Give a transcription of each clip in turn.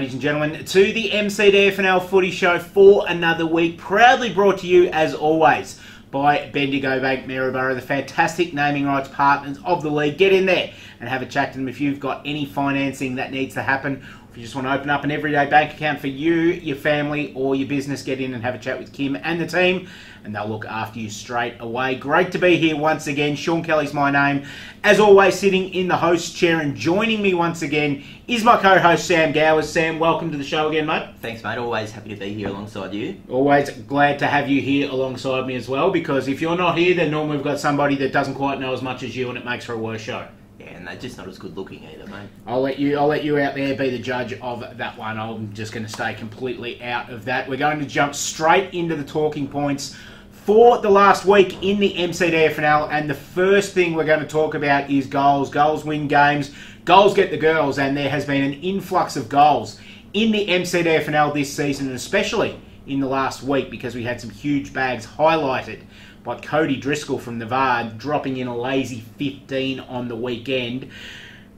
ladies and gentlemen, to the MCDFNL Footy Show for another week. Proudly brought to you, as always, by Bendigo Bank Maryborough, the fantastic naming rights partners of the league. Get in there and have a chat to them if you've got any financing that needs to happen. You just want to open up an everyday bank account for you, your family, or your business, get in and have a chat with Kim and the team, and they'll look after you straight away. Great to be here once again. Shaun Kelly's my name. As always, sitting in the host chair and joining me once again is my co host, Sam Gowers. Sam, welcome to the show again, mate. Thanks, mate. Always happy to be here alongside you. Always glad to have you here alongside me as well, because if you're not here, then normally we've got somebody that doesn't quite know as much as you, and it makes for a worse show. And they're just not as good looking either, mate. I'll let you. I'll let you out there be the judge of that one. I'm just going to stay completely out of that. We're going to jump straight into the talking points for the last week in the MCDFNL, and the first thing we're going to talk about is goals. Goals win games. Goals get the girls, and there has been an influx of goals in the MCDFNL this season, and especially in the last week because we had some huge bags highlighted by Cody Driscoll from Nevada dropping in a lazy 15 on the weekend.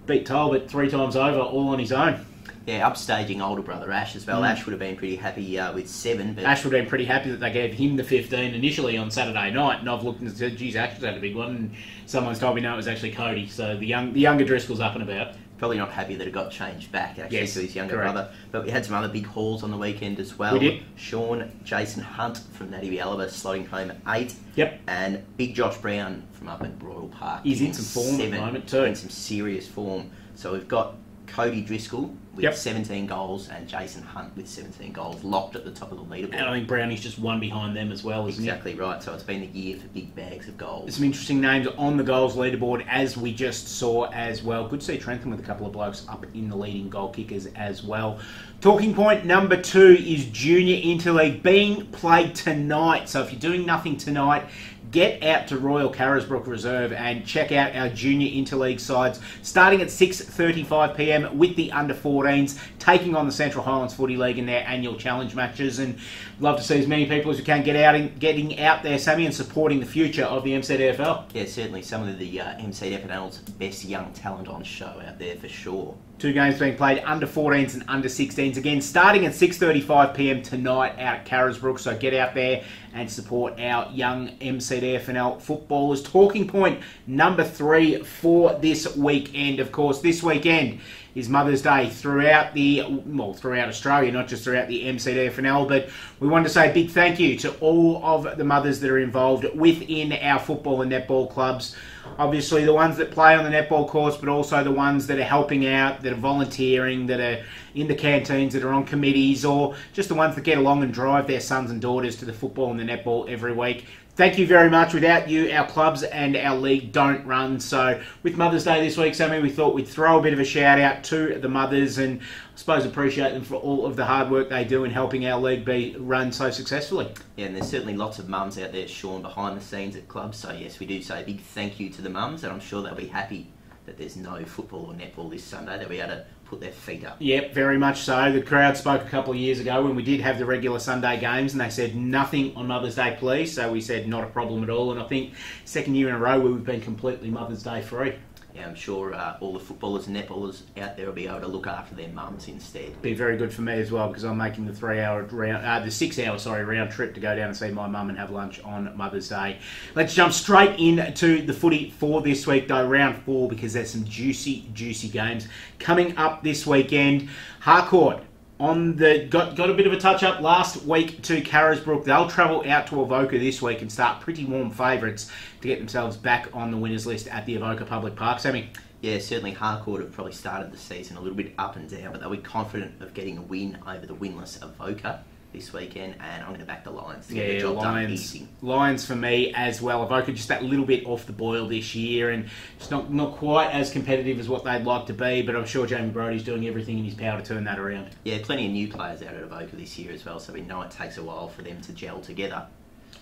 Beat Talbot three times over, all on his own. Yeah, upstaging older brother Ash as well. Mm. Ash would have been pretty happy uh, with seven, but Ash would have been pretty happy that they gave him the 15 initially on Saturday night, and I've looked and said, geez, Ash has had a big one, and someone's told me no, it was actually Cody. So the young, the younger Driscoll's up and about. Probably not happy that it got changed back actually Yes, to his younger correct. brother. But we had some other big hauls on the weekend as well. We did. Shaun Jason Hunt from Natte Bealiba slotting home at eight. Yep. And big Josh Brown from up at Royal Park. He's in some form at the moment too. In some serious form. So we've got Cody Driscoll with Yep. 17 goals and Jason Hunt with 17 goals locked at the top of the leaderboard. And I think Brownie's just one behind them as well, isn't he? Exactly right. So it's been the year for big bags of goals. Some interesting names on the goals leaderboard as we just saw as well. Good to see Trentham with a couple of blokes up in the leading goal kickers as well. Talking point number two is Junior Interleague being played tonight. So if you're doing nothing tonight, get out to Royal Carisbrook Reserve and check out our Junior Interleague sides starting at 6.35pm with the under 14s taking on the Central Highlands Footy League in their annual challenge matches and love to see as many people as we can get out and getting out there Sammy and supporting the future of the MCDFL. Yeah, certainly some of the uh, MCDFNL's best young talent on show out there for sure. Two games being played under 14s and under 16s again, starting at 6:35 p.m. tonight out at Carisbrook. So get out there and support our young MCDFNL footballers. Talking point number three for this weekend, of course, this weekend is Mother's Day throughout the well throughout Australia, not just throughout the MCDFNL. But we want to say a big thank you to all of the mothers that are involved within our football and netball clubs. Obviously, the ones that play on the netball courts, but also the ones that are helping out, that are volunteering, that are in the canteens, that are on committees, or just the ones that get along and drive their sons and daughters to the football and the netball every week. Thank you very much. Without you, our clubs and our league don't run. So, with Mother's Day this week, Sammy, we thought we'd throw a bit of a shout out to the mothers and I suppose appreciate them for all of the hard work they do in helping our league be run so successfully. Yeah, and there's certainly lots of mums out there, Shaun, behind the scenes at clubs. So yes, we do say a big thank you to the mums, and I'm sure they'll be happy that there's no football or netball this Sunday. They'll be able to put their feet up. Yep, very much so. The crowd spoke a couple of years ago when we did have the regular Sunday games, and they said nothing on Mother's Day, please. So we said not a problem at all. And I think second year in a row we've been completely Mother's Day free. Yeah, I'm sure uh, all the footballers and netballers out there will be able to look after their mums instead. Be very good for me as well because I'm making the three-hour round, uh, the six-hour sorry round trip to go down and see my mum and have lunch on Mother's Day. Let's jump straight into the footy for this week, though round four because there's some juicy, juicy games coming up this weekend. Harcourt on the got got a bit of a touch up last week to Carisbrook. They'll travel out to Avoca this week and start pretty warm favourites to get themselves back on the winners list at the Avoca Public Park. Sammy, Yeah, certainly Harcourt have probably started the season a little bit up and down, but they'll be confident of getting a win over the winless Avoca this weekend, and I'm going to back the Lions to get the Yeah, job done Lions. easy. Lions for me as well. Avoca just that little bit off the boil this year, and just not not quite as competitive as what they'd like to be. But I'm sure Jamie Brody's doing everything in his power to turn that around. Yeah, plenty of new players out at Avoca this year as well, so we know it takes a while for them to gel together.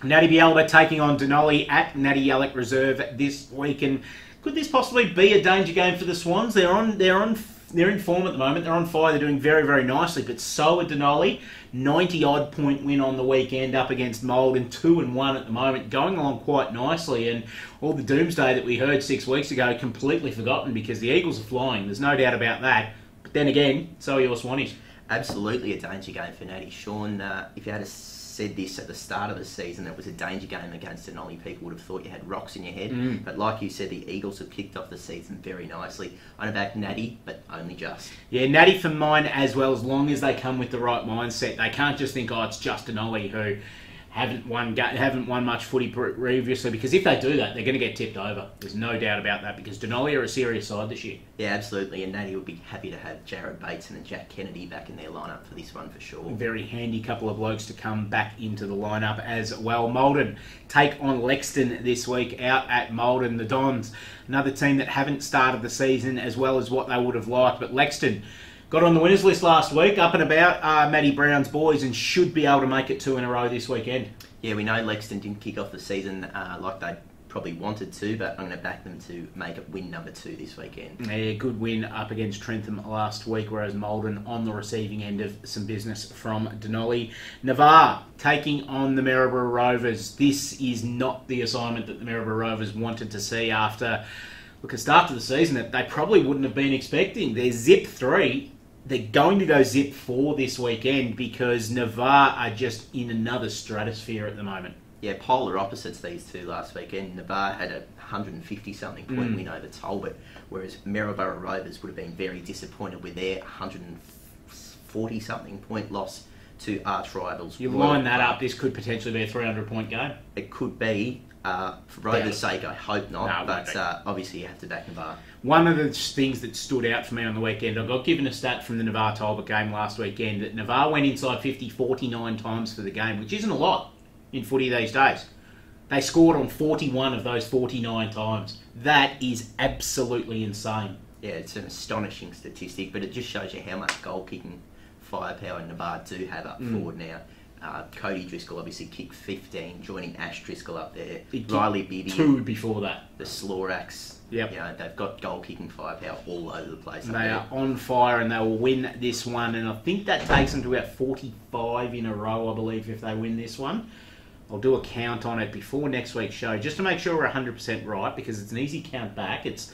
Natte Bealiba taking on Dunolly at Natte Yallock Reserve this week, and could this possibly be a danger game for the Swans? They're on they're on they're in form at the moment. They're on fire. They're doing very very nicely. But so are Dunolly. 90 odd point win on the weekend up against Maldon and 2 and 1 at the moment, going along quite nicely. And all the doomsday that we heard six weeks ago completely forgotten because the Eagles are flying. There's no doubt about that. But then again, so are your Swannies. Absolutely a danger game for Natty. Sean, uh, if you had said this at the start of the season, it was a danger game against Dunolly, people would have thought you had rocks in your head. Mm. But like you said, the Eagles have kicked off the season very nicely. I know back Natty, but only just. Yeah, Natty for mine as well, as long as they come with the right mindset. They can't just think, oh, it's just Dunolly who haven't won haven't won much footy previously because if they do that, they're going to get tipped over. There's no doubt about that because Dunolly are a serious side this year. Yeah, absolutely, and Natty would be happy to have Jared Bateson and Jack Kennedy back in their lineup for this one for sure. Very handy couple of blokes to come back into the lineup as well. Maldon take on Lexton this week out at Maldon. The Dons, another team that haven't started the season as well as what they would have liked, but Lexton got on the winners list last week, up and about uh, Matty Brown's boys, and should be able to make it two in a row this weekend. Yeah, we know Lexton didn't kick off the season uh, like they probably wanted to, but I'm going to back them to make it win number two this weekend. Yeah, good win up against Trentham last week, whereas Maldon on the receiving end of some business from Dunolly. Navarre taking on the Maryborough Rovers. This is not the assignment that the Maryborough Rovers wanted to see after. Look, a start to the season that they probably wouldn't have been expecting. They're zip three they're going to go zip four this weekend because Navarre are just in another stratosphere at the moment. Yeah, polar opposites these two last weekend. Navarre had a 150 something point mm. win over Talbot, whereas Maryborough Rovers would have been very disappointed with their 140 something point loss to arch rivals. You line that up, this could potentially be a 300 point game. It could be. Uh, for Rovers' sake, I hope not, no, but uh, obviously you have to back Navarre. One of the things that stood out for me on the weekend, I got given a stat from the Navarre Talbot game last weekend that Navarre went inside 50 49 times for the game, which isn't a lot in footy these days. They scored on 41 of those 49 times. That is absolutely insane. Yeah, it's an astonishing statistic, but it just shows you how much goal kicking firepower Navarre do have up mm. forward now. Uh, Cody Driscoll obviously kicked 15, joining Ash Driscoll up there. Riley Bibby. Two before that. The Slorax. Yep. You know, they've got goal kicking firepower all over the place. They are on fire and they will win this one. And I think that takes them to about 45 in a row, I believe, if they win this one. I'll do a count on it before next week's show just to make sure we're 100% right because it's an easy count back. It's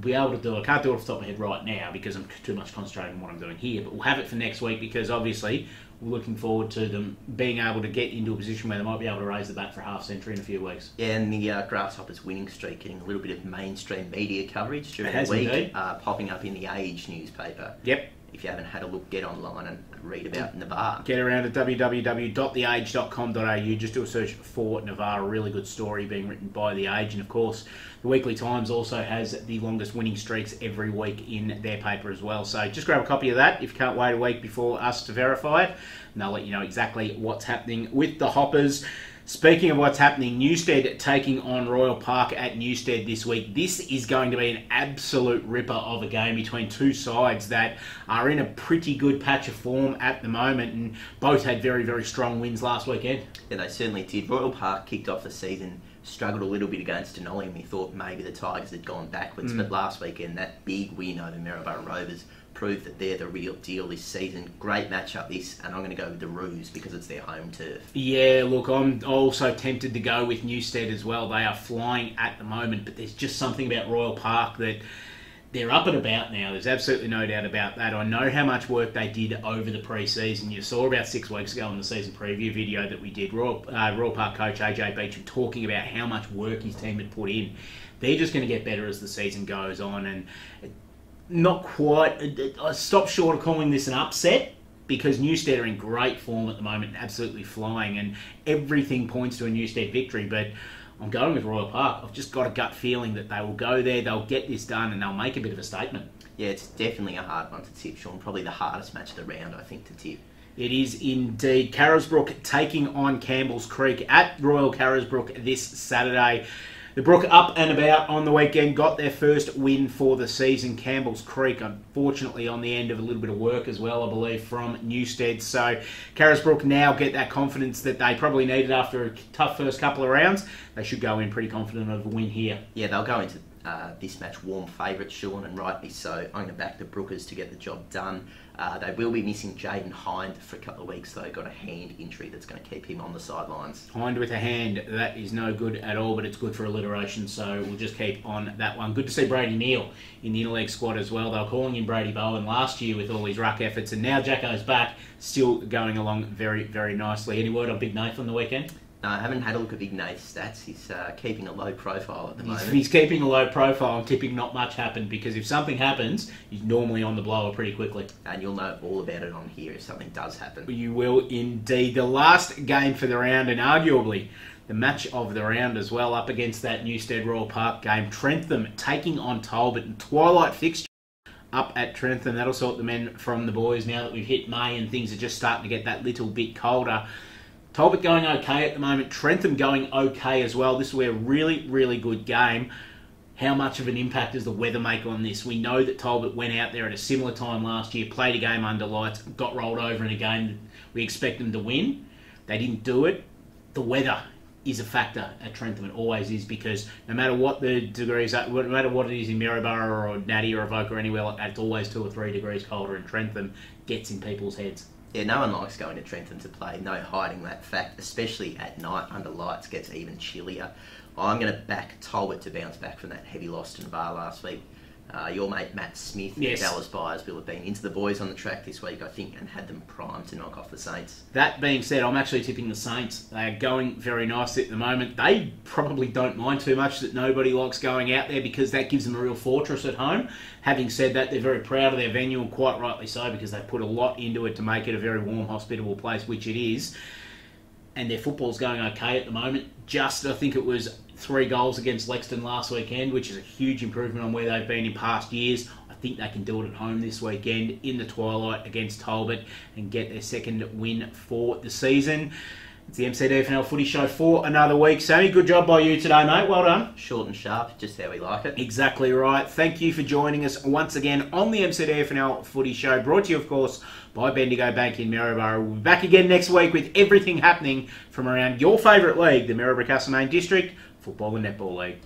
be able to do it. I can't do it off the top of my head right now because I'm too much concentrating on what I'm doing here. But we'll have it for next week because obviously looking forward to them being able to get into a position where they might be able to raise the bat for half century in a few weeks. Yeah, and the uh, Grasshoppers winning streak getting a little bit of mainstream media coverage during the week, uh, popping up in the Age newspaper. Yep. If you haven't had a look, get online and read about Navarre. Get around at www.theage.com.au. Just do a search for Navarre. A really good story being written by The Age. And of course, the Weekly Times also has the longest winning streaks every week in their paper as well. So just grab a copy of that if you can't wait a week before us to verify it. And they'll let you know exactly what's happening with the Hoppers. Speaking of what's happening, Newstead taking on Royal Park at Newstead this week. This is going to be an absolute ripper of a game between two sides that are in a pretty good patch of form at the moment and both had very, very strong wins last weekend. Yeah, they certainly did. Royal Park kicked off the season struggled a little bit against Dunolly and we thought maybe the Tigers had gone backwards. Mm. But last weekend, that big win over Maryborough Rovers prove that they're the real deal this season. Great matchup this, and I'm going to go with the Roos because it's their home turf. Yeah, look, I'm also tempted to go with Newstead as well. They are flying at the moment, but there's just something about Royal Park that they're up and about now. There's absolutely no doubt about that. I know how much work they did over the pre-season. You saw about six weeks ago in the season preview video that we did. Royal, uh, Royal Park coach AJ Beecham talking about how much work his team had put in. They're just going to get better as the season goes on, and not quite. I stopped short of calling this an upset because Newstead are in great form at the moment, absolutely flying, and everything points to a Newstead victory. But I'm going with Royal Park. I've just got a gut feeling that they will go there, they'll get this done, and they'll make a bit of a statement. Yeah, it's definitely a hard one to tip, Shaun. Probably the hardest match of the round, I think, to tip. It is indeed. Carisbrook taking on Campbell's Creek at Royal Carisbrook this Saturday. The Brook up and about on the weekend got their first win for the season. Campbell's Creek, unfortunately, on the end of a little bit of work as well, I believe, from Newstead. So Carisbrook now get that confidence that they probably needed after a tough first couple of rounds. They should go in pretty confident of a win here. Yeah, they'll go into uh, this match warm favourites, Shaun, and rightly so. I'm going to back the Brookers to get the job done. Uh, they will be missing Jaden Hind for a couple of weeks, though. Got a hand injury that's going to keep him on the sidelines. Hind with a hand, that is no good at all, but it's good for alliteration, so we'll just keep on that one. Good to see Brady Neal in the interleague squad as well. They were calling him Brady Bowen last year with all his ruck efforts, and now Jacko's back, still going along very, very nicely. Any word on Big Nathan on the weekend? No, I haven't had a look at Big Nate's stats. He's uh, keeping a low profile at the moment. he's keeping a low profile. I'm tipping not much happened because if something happens, he's normally on the blower pretty quickly. And you'll know all about it on here if something does happen. You will indeed. The last game for the round, and arguably the match of the round as well, up against that Newstead Royal Park game. Trentham taking on Talbot and Twilight fixture up at Trentham. That'll sort the men from the boys now that we've hit May and things are just starting to get that little bit colder. Talbot going okay at the moment. Trentham going okay as well. This will be a really, really good game. How much of an impact does the weather make on this? We know that Talbot went out there at a similar time last year, played a game under lights, got rolled over in a game we expect them to win. They didn't do it. The weather is a factor at Trentham. It always is because no matter what the degrees are, no matter what it is in Maryborough or Natty or Avoca or anywhere, like that, it's always two or three degrees colder. in Trentham gets in people's heads. Yeah, no one likes going to Trentham to play. No hiding that fact, especially at night under lights, gets even chillier. I'm going to back Talbot to bounce back from that heavy loss to Navarre last week. Uh, your mate Matt Smith, Yes. Dallas Buyers will have been into the boys on the track this week, I think, and had them primed to knock off the Saints. That being said, I'm actually tipping the Saints. They are going very nicely at the moment. They probably don't mind too much that nobody likes going out there because that gives them a real fortress at home. Having said that, they're very proud of their venue and quite rightly so because they put a lot into it to make it a very warm, hospitable place, which it is. And their football's going okay at the moment. Just, I think it was three goals against Lexton last weekend, which is a huge improvement on where they've been in past years. I think they can do it at home this weekend in the twilight against Talbot and get their second win for the season. It's the MCDFNL Footy Show for another week. Sammy, good job by you today, mate. Well done. Short and sharp, just how we like it. Exactly right. Thank you for joining us once again on the MCDFNL Footy Show, brought to you, of course, by Bendigo Bank in Maryborough. We'll be back again next week with everything happening from around your favourite league, the Maryborough Castlemaine District Football and Netball League.